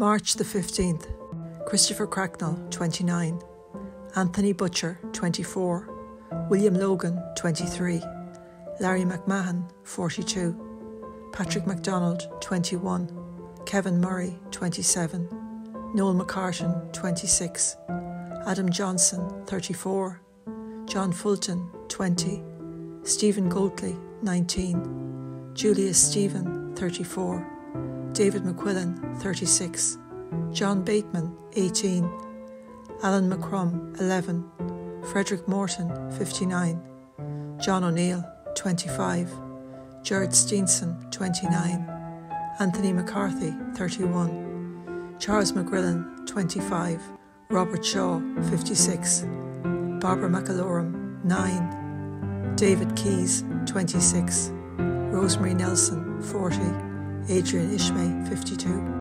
March the 15th, Christopher Cracknell, 29, Anthony Butcher, 24, William Logan, 23, Larry McMahon, 42, Patrick McDonald, 21, Kevin Murray, 27, Noel McCartan, 26, Adam Johnston, 34, John Fulton, 20, Stephen Goatley, 19, Julius Stephen, 34, David McQuillan, 36, John Bateman, 18, Alan McCrum, 11, Frederick Morton, 59, John O'Neill, 25, Gerard Steenson, 29, Anthony McCarthy, 31, Charles McGrillen, 25, Robert Shaw, 56, Barbara McAlorum, 9, David Keys, 26, Rosemary Nelson, 40, Adrian Ismay, 52.